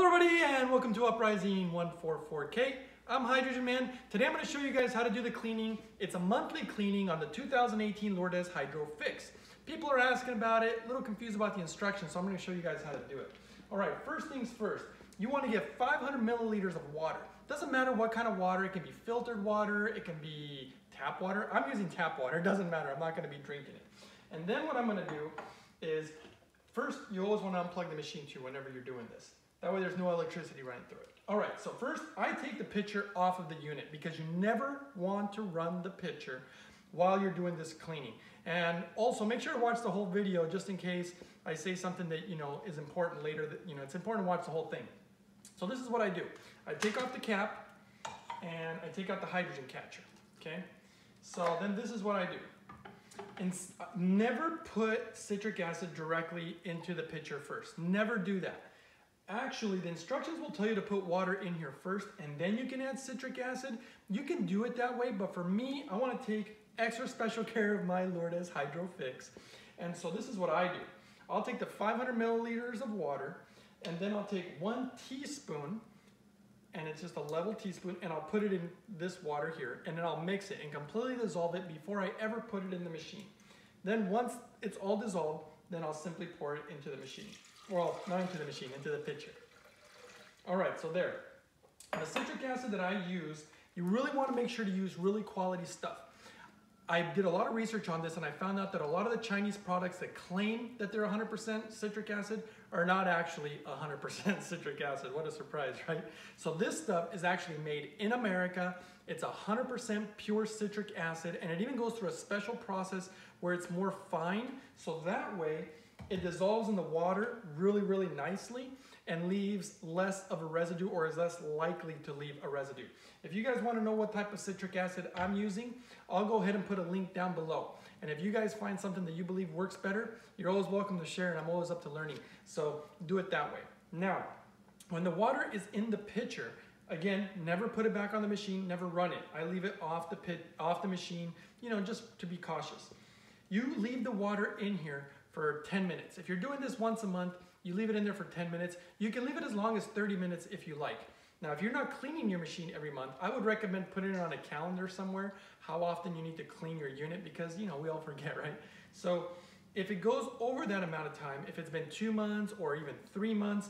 Hello everybody and welcome to Uprising 144K. I'm Hydrogen Man. Today I'm going to show you guys how to do the cleaning. It's a monthly cleaning on the 2018 Lourdes Hydro Fix. People are asking about it, a little confused about the instructions, so I'm going to show you guys how to do it. All right, first things first. You want to get 500 milliliters of water. Doesn't matter what kind of water. It can be filtered water. It can be tap water. I'm using tap water. It doesn't matter. I'm not going to be drinking it. And then what I'm going to do is first you always want to unplug the machine too whenever you're doing this. That way there's no electricity running through it. All right, so first I take the pitcher off of the unit because you never want to run the pitcher while you're doing this cleaning. And also make sure to watch the whole video just in case I say something that you know is important later that you know it's important to watch the whole thing. So this is what I do. I take off the cap and I take out the hydrogen catcher, okay? So then this is what I do. And never put citric acid directly into the pitcher first. Never do that. Actually, the instructions will tell you to put water in here first and then you can add citric acid. You can do it that way, but for me, I wanna take extra special care of my Lourdes Hydrofix. And so this is what I do. I'll take the 500 milliliters of water and then I'll take one teaspoon and it's just a level teaspoon and I'll put it in this water here and then I'll mix it and completely dissolve it before I ever put it in the machine. Then once it's all dissolved, then I'll simply pour it into the machine. Well, not into the machine, into the pitcher. All right, so there. The citric acid that I use, you really want to make sure to use really quality stuff. I did a lot of research on this and I found out that a lot of the Chinese products that claim that they're 100% citric acid are not actually 100% citric acid. What a surprise, right? So this stuff is actually made in America. It's 100% pure citric acid and it even goes through a special process where it's more fine. So that way it dissolves in the water really, really nicely and leaves less of a residue or is less likely to leave a residue. If you guys wanna know what type of citric acid I'm using, I'll go ahead and put a link down below. And if you guys find something that you believe works better, you're always welcome to share and I'm always up to learning. So do it that way. Now, when the water is in the pitcher, again, never put it back on the machine, never run it. I leave it off the pit, off the machine, you know, just to be cautious. You leave the water in here for 10 minutes. If you're doing this once a month, you leave it in there for 10 minutes. You can leave it as long as 30 minutes if you like. Now, if you're not cleaning your machine every month, I would recommend putting it on a calendar somewhere, how often you need to clean your unit because, you know, we all forget, right? So if it goes over that amount of time, if it's been two months or even three months,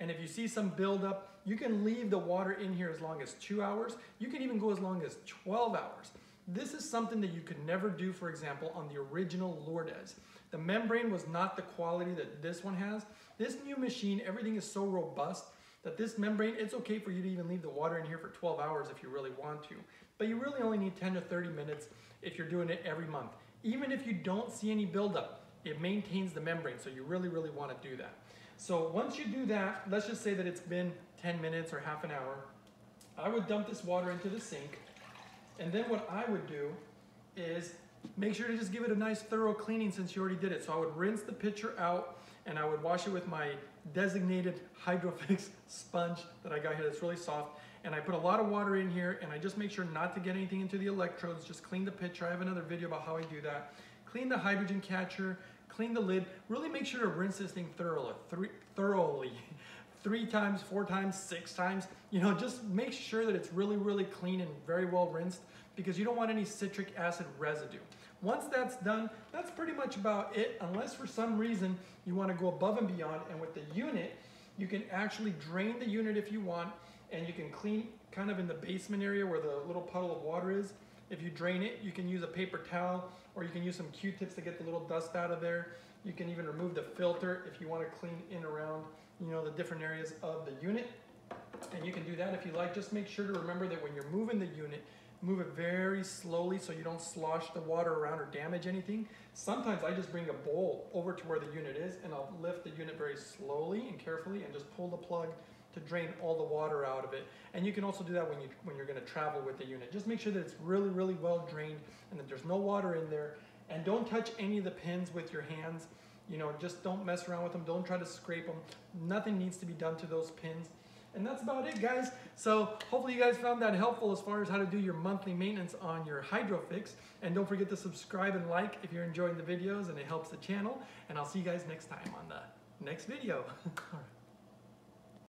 and if you see some buildup, you can leave the water in here as long as two hours. You can even go as long as 12 hours. This is something that you could never do, for example, on the original Lourdes. The membrane was not the quality that this one has. This new machine, everything is so robust that this membrane, it's okay for you to even leave the water in here for 12 hours if you really want to. But you really only need 10 to 30 minutes if you're doing it every month. Even if you don't see any buildup, it maintains the membrane, so you really, really want to do that. So once you do that, let's just say that it's been 10 minutes or half an hour, I would dump this water into the sink, and then what I would do is make sure to just give it a nice thorough cleaning since you already did it. So I would rinse the pitcher out and I would wash it with my designated Hydrofix sponge that I got here that's really soft. And I put a lot of water in here and I just make sure not to get anything into the electrodes. Just clean the pitcher. I have another video about how I do that. Clean the hydrogen catcher, clean the lid. Really make sure to rinse this thing thoroughly. Three, thoroughly. Three times, four times, six times. You know, just make sure that it's really, really clean and very well rinsed because you don't want any citric acid residue. Once that's done, that's pretty much about it, unless for some reason you wanna go above and beyond. And with the unit, you can actually drain the unit if you want, and you can clean kind of in the basement area where the little puddle of water is. If you drain it, you can use a paper towel, or you can use some Q-tips to get the little dust out of there. You can even remove the filter if you wanna clean in around, you know, the different areas of the unit. And you can do that if you like. Just make sure to remember that when you're moving the unit, Move it very slowly so you don't slosh the water around or damage anything. Sometimes I just bring a bowl over to where the unit is and I'll lift the unit very slowly and carefully and just pull the plug to drain all the water out of it. And you can also do that when, you, when you're gonna travel with the unit. Just make sure that it's really, really well drained and that there's no water in there. And don't touch any of the pins with your hands. You know, just don't mess around with them. Don't try to scrape them. Nothing needs to be done to those pins. And that's about it, guys. So hopefully you guys found that helpful as far as how to do your monthly maintenance on your Hydrofix. And don't forget to subscribe and like if you're enjoying the videos and it helps the channel. And I'll see you guys next time on the next video.